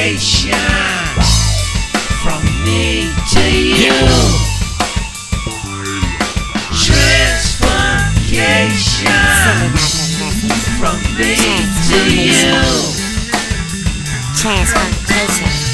Communication from me to you. Transformation from me to you. Transformation.